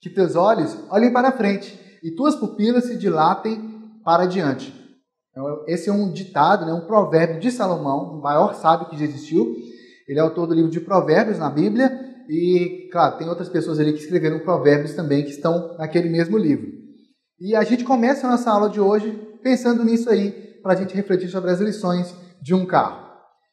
que teus olhos olhem para frente e tuas pupilas se dilatem para diante. Então, esse é um ditado, né, um provérbio de Salomão, o maior sábio que já existiu. Ele é autor do livro de Provérbios na Bíblia e, claro, tem outras pessoas ali que escreveram provérbios também que estão naquele mesmo livro. E a gente começa a nossa aula de hoje pensando nisso aí, para a gente refletir sobre as lições de um carro.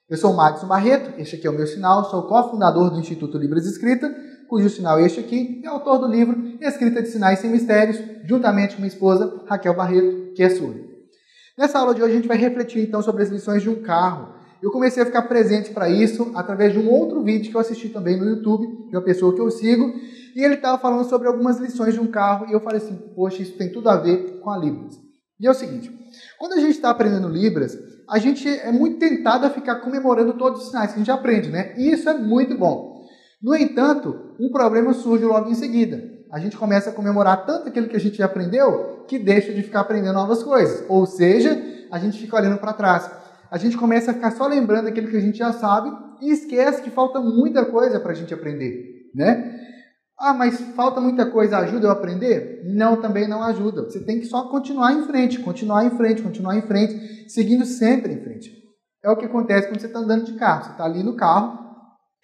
Eu sou o Magson Barreto, este aqui é o meu sinal, sou cofundador do Instituto Libras Escrita, cujo sinal é este aqui, e autor do livro Escrita de Sinais Sem Mistérios, juntamente com minha esposa Raquel Barreto, que é surda. Nessa aula de hoje a gente vai refletir então sobre as lições de um carro. Eu comecei a ficar presente para isso através de um outro vídeo que eu assisti também no YouTube, de uma pessoa que eu sigo, e ele estava falando sobre algumas lições de um carro, e eu falei assim, poxa, isso tem tudo a ver com a Libras. E é o seguinte, quando a gente está aprendendo Libras, a gente é muito tentado a ficar comemorando todos os sinais que a gente aprende, né? E isso é muito bom. No entanto, um problema surge logo em seguida. A gente começa a comemorar tanto aquilo que a gente já aprendeu que deixa de ficar aprendendo novas coisas. Ou seja, a gente fica olhando para trás. A gente começa a ficar só lembrando aquilo que a gente já sabe e esquece que falta muita coisa para a gente aprender, né? Ah, mas falta muita coisa, ajuda eu a aprender? Não, também não ajuda. Você tem que só continuar em frente, continuar em frente, continuar em frente, seguindo sempre em frente. É o que acontece quando você está andando de carro. Você está ali no carro,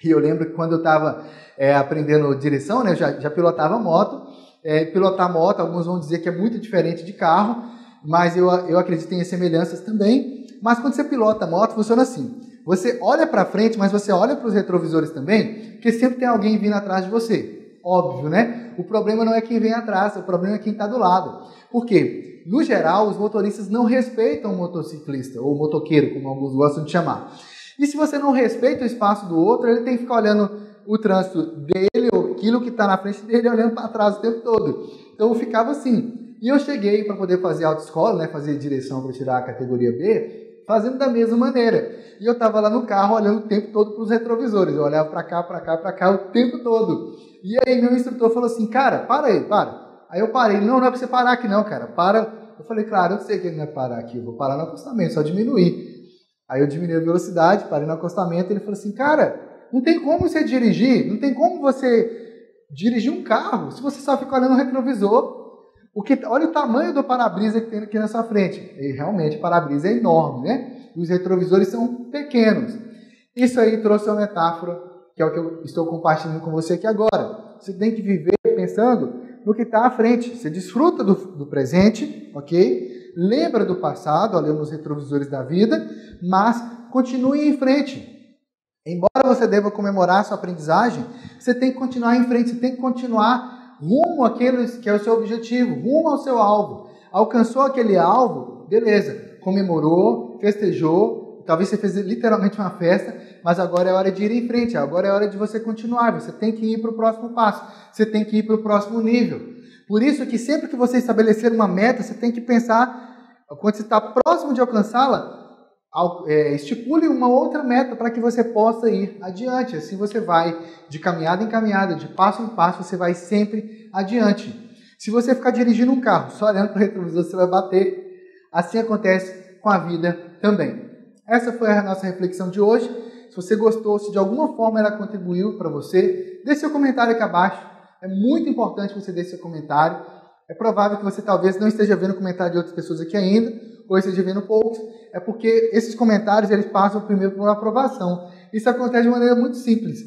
e eu lembro que quando eu estava é, aprendendo direção, né, eu já, já pilotava moto. É, pilotar moto, alguns vão dizer que é muito diferente de carro, mas eu, eu acredito em semelhanças também. Mas quando você pilota moto, funciona assim. Você olha para frente, mas você olha para os retrovisores também, porque sempre tem alguém vindo atrás de você óbvio, né? O problema não é quem vem atrás, o problema é quem está do lado. Por quê? No geral, os motoristas não respeitam o motociclista, ou motoqueiro, como alguns gostam de chamar. E se você não respeita o espaço do outro, ele tem que ficar olhando o trânsito dele, ou aquilo que está na frente dele, olhando para trás o tempo todo. Então eu ficava assim. E eu cheguei para poder fazer autoescola, né, fazer direção para tirar a categoria B, fazendo da mesma maneira. E eu estava lá no carro olhando o tempo todo para os retrovisores. Eu olhava para cá, para cá, para cá o tempo todo. E aí meu instrutor falou assim, cara, para aí, para. Aí eu parei, não, não é para você parar aqui não, cara, para. Eu falei, claro, eu sei que ele não é parar aqui, eu vou parar no acostamento, só diminuir. Aí eu diminui a velocidade, parei no acostamento, ele falou assim, cara, não tem como você dirigir, não tem como você dirigir um carro se você só fica olhando o retrovisor. Porque olha o tamanho do para-brisa que tem aqui na sua frente. E realmente o para-brisa é enorme, né? E os retrovisores são pequenos. Isso aí trouxe uma metáfora que é o que eu estou compartilhando com você aqui agora. Você tem que viver pensando no que está à frente. Você desfruta do, do presente, ok? Lembra do passado, olhando os retrovisores da vida, mas continue em frente. Embora você deva comemorar sua aprendizagem, você tem que continuar em frente, você tem que continuar rumo àquele que é o seu objetivo, rumo ao seu alvo. Alcançou aquele alvo, beleza, comemorou, festejou, talvez você fez literalmente uma festa, mas agora é hora de ir em frente, agora é hora de você continuar, você tem que ir para o próximo passo, você tem que ir para o próximo nível. Por isso que sempre que você estabelecer uma meta, você tem que pensar, quando você está próximo de alcançá-la, é, estipule uma outra meta para que você possa ir adiante. Assim você vai de caminhada em caminhada, de passo em passo, você vai sempre adiante. Se você ficar dirigindo um carro só olhando para o retrovisor, você vai bater. Assim acontece com a vida também. Essa foi a nossa reflexão de hoje. Se você gostou, se de alguma forma ela contribuiu para você, deixe seu comentário aqui abaixo. É muito importante você deixe seu comentário. É provável que você talvez não esteja vendo comentário de outras pessoas aqui ainda, ou esteja vendo poucos. É porque esses comentários eles passam primeiro por uma aprovação. Isso acontece de maneira muito simples.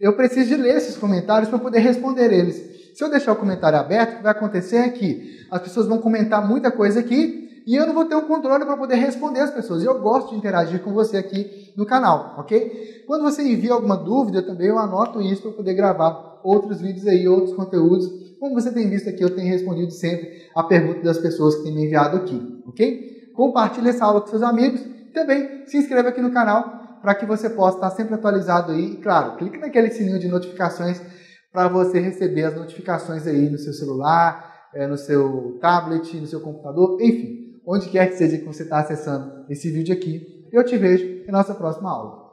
Eu preciso de ler esses comentários para poder responder eles. Se eu deixar o comentário aberto, o que vai acontecer é que as pessoas vão comentar muita coisa aqui e eu não vou ter o controle para poder responder as pessoas. E eu gosto de interagir com você aqui no canal, ok? Quando você envia alguma dúvida também, eu anoto isso para poder gravar outros vídeos aí, outros conteúdos. Como você tem visto aqui, eu tenho respondido sempre a pergunta das pessoas que têm me enviado aqui, ok? Compartilhe essa aula com seus amigos. Também se inscreva aqui no canal para que você possa estar sempre atualizado aí. E claro, clique naquele sininho de notificações para você receber as notificações aí no seu celular, eh, no seu tablet, no seu computador, enfim onde quer que seja que você está acessando esse vídeo aqui. Eu te vejo em nossa próxima aula.